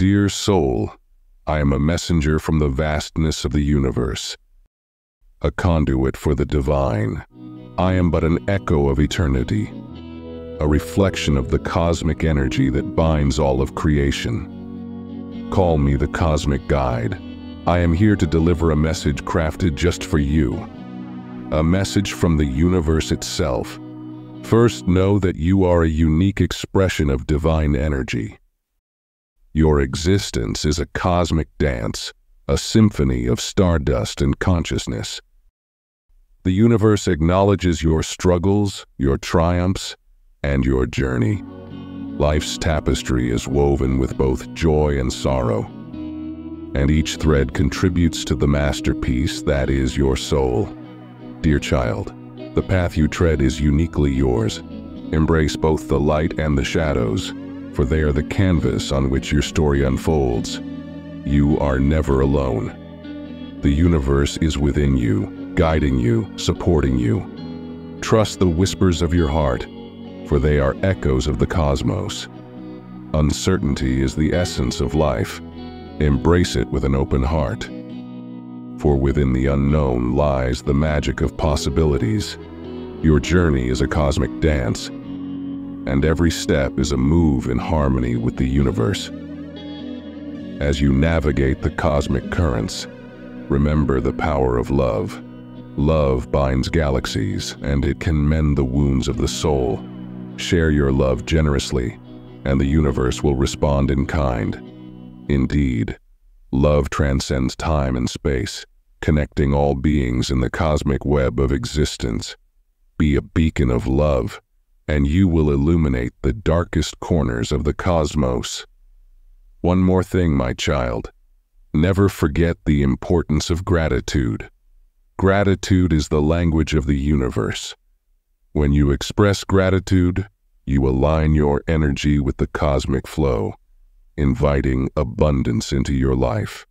Dear soul, I am a messenger from the vastness of the universe, a conduit for the divine. I am but an echo of eternity, a reflection of the cosmic energy that binds all of creation. Call me the cosmic guide. I am here to deliver a message crafted just for you, a message from the universe itself. First, know that you are a unique expression of divine energy. Your existence is a cosmic dance, a symphony of stardust and consciousness. The universe acknowledges your struggles, your triumphs, and your journey. Life's tapestry is woven with both joy and sorrow, and each thread contributes to the masterpiece that is your soul. Dear child, the path you tread is uniquely yours. Embrace both the light and the shadows, for they are the canvas on which your story unfolds. You are never alone. The universe is within you, guiding you, supporting you. Trust the whispers of your heart, for they are echoes of the cosmos. Uncertainty is the essence of life. Embrace it with an open heart. For within the unknown lies the magic of possibilities. Your journey is a cosmic dance, and every step is a move in harmony with the universe. As you navigate the cosmic currents, remember the power of love. Love binds galaxies, and it can mend the wounds of the soul. Share your love generously, and the universe will respond in kind. Indeed, love transcends time and space, connecting all beings in the cosmic web of existence. Be a beacon of love, and you will illuminate the darkest corners of the cosmos. One more thing, my child. Never forget the importance of gratitude. Gratitude is the language of the universe. When you express gratitude, you align your energy with the cosmic flow, inviting abundance into your life.